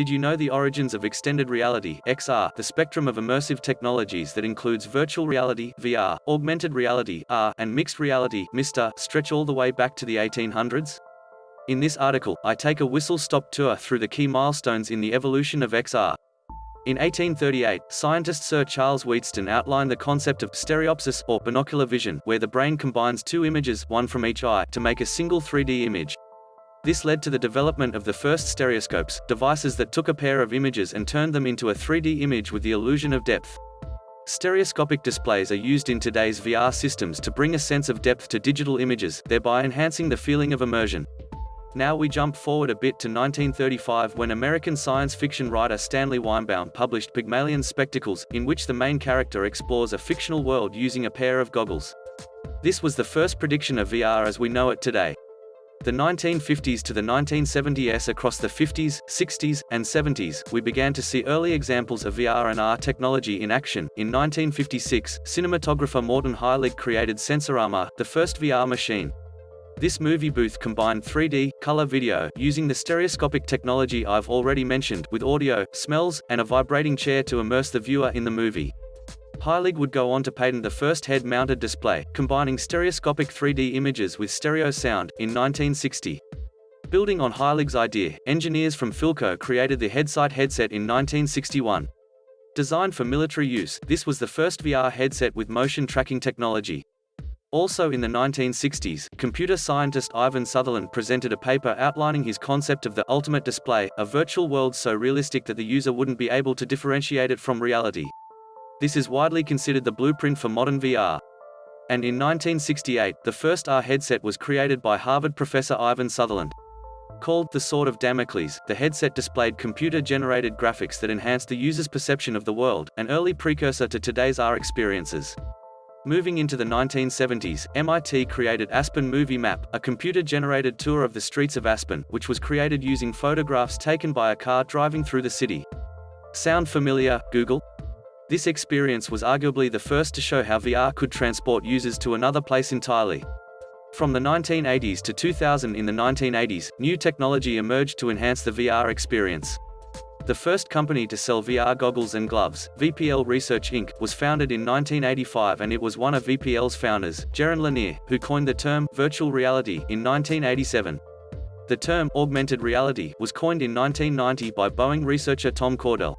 Did you know the origins of extended reality XR, the spectrum of immersive technologies that includes virtual reality VR, augmented reality AR, and mixed reality MR, stretch all the way back to the 1800s? In this article, I take a whistle-stop tour through the key milestones in the evolution of XR. In 1838, scientist Sir Charles Wheatstone outlined the concept of stereopsis or binocular vision, where the brain combines two images, one from each eye, to make a single 3D image. This led to the development of the first stereoscopes, devices that took a pair of images and turned them into a 3D image with the illusion of depth. Stereoscopic displays are used in today's VR systems to bring a sense of depth to digital images, thereby enhancing the feeling of immersion. Now we jump forward a bit to 1935 when American science fiction writer Stanley Weinbaum published Pygmalion Spectacles, in which the main character explores a fictional world using a pair of goggles. This was the first prediction of VR as we know it today. The 1950s to the 1970s across the 50s, 60s, and 70s, we began to see early examples of VR and AR technology in action. In 1956, cinematographer Morton Heilig created Sensorama, the first VR machine. This movie booth combined 3D, color video, using the stereoscopic technology I've already mentioned, with audio, smells, and a vibrating chair to immerse the viewer in the movie. Heilig would go on to patent the first head-mounted display, combining stereoscopic 3D images with stereo sound, in 1960. Building on Heilig's idea, engineers from Philco created the Headsight headset in 1961. Designed for military use, this was the first VR headset with motion tracking technology. Also in the 1960s, computer scientist Ivan Sutherland presented a paper outlining his concept of the ultimate display, a virtual world so realistic that the user wouldn't be able to differentiate it from reality. This is widely considered the blueprint for modern VR. And in 1968, the first AR headset was created by Harvard professor Ivan Sutherland. Called the Sword of Damocles, the headset displayed computer-generated graphics that enhanced the user's perception of the world, an early precursor to today's AR experiences. Moving into the 1970s, MIT created Aspen Movie Map, a computer-generated tour of the streets of Aspen, which was created using photographs taken by a car driving through the city. Sound familiar, Google? This experience was arguably the first to show how VR could transport users to another place entirely. From the 1980s to 2000 in the 1980s, new technology emerged to enhance the VR experience. The first company to sell VR goggles and gloves, VPL Research Inc., was founded in 1985 and it was one of VPL's founders, Jaron Lanier, who coined the term virtual reality in 1987. The term augmented reality was coined in 1990 by Boeing researcher Tom Caudell.